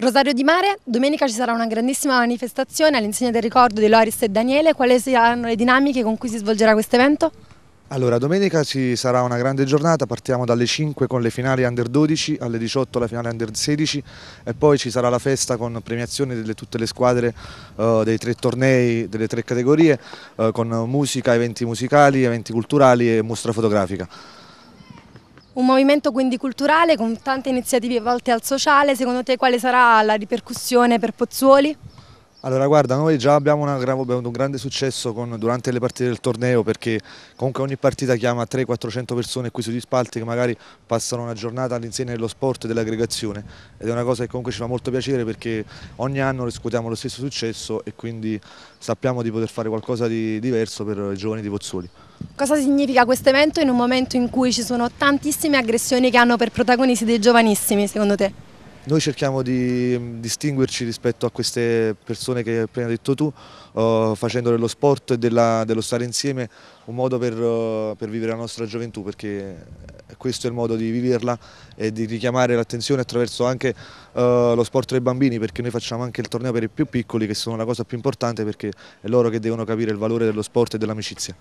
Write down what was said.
Rosario di Mare, domenica ci sarà una grandissima manifestazione all'insegna del ricordo di Loris e Daniele. Quali saranno le dinamiche con cui si svolgerà questo evento? Allora, domenica ci sarà una grande giornata, partiamo dalle 5 con le finali Under 12, alle 18 la finale Under 16 e poi ci sarà la festa con premiazioni di tutte le squadre uh, dei tre tornei, delle tre categorie, uh, con musica, eventi musicali, eventi culturali e mostra fotografica. Un movimento quindi culturale con tante iniziative volte al sociale, secondo te quale sarà la ripercussione per Pozzuoli? Allora guarda, noi già abbiamo una, un grande successo con, durante le partite del torneo perché comunque ogni partita chiama 300-400 persone qui sugli spalti che magari passano una giornata all'insegna dello sport e dell'aggregazione ed è una cosa che comunque ci fa molto piacere perché ogni anno riscuotiamo lo stesso successo e quindi sappiamo di poter fare qualcosa di diverso per i giovani di Pozzuoli. Cosa significa questo evento in un momento in cui ci sono tantissime aggressioni che hanno per protagonisti dei giovanissimi secondo te? Noi cerchiamo di mm, distinguerci rispetto a queste persone che hai appena detto tu, uh, facendo dello sport e della, dello stare insieme un modo per, uh, per, vivere la nostra gioventù, perché questo è il modo di viverla e di richiamare l'attenzione attraverso anche uh, lo sport dei bambini, perché noi facciamo anche il torneo per i più piccoli, che sono la cosa più importante, perché è loro che devono capire il valore dello sport e dell'amicizia.